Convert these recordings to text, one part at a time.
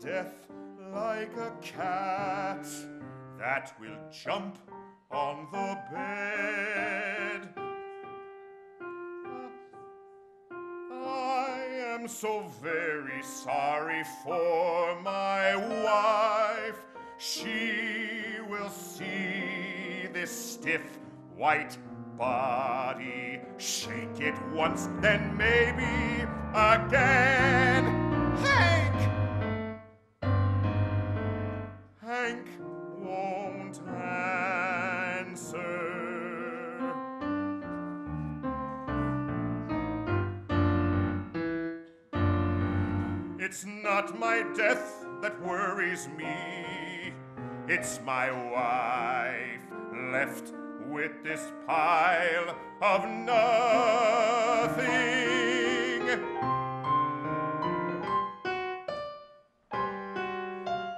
death like a cat that will jump on the bed. I am so very sorry for my wife. She will see this stiff white body. Shake it once, then maybe again. Hank! Won't answer. It's not my death that worries me. It's my wife left with this pile of nothing.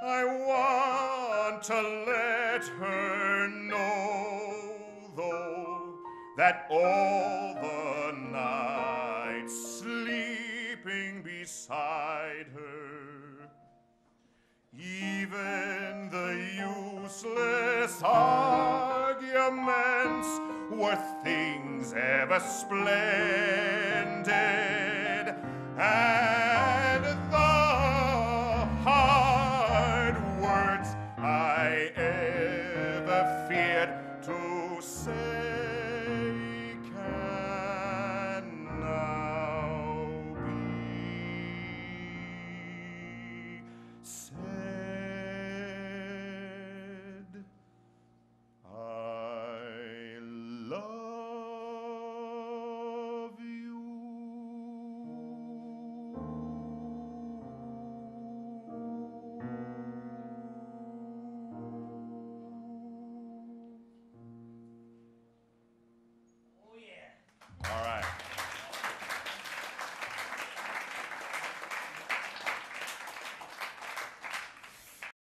I want to let her know, though, that all the nights sleeping beside her, even the useless arguments were things ever splendid.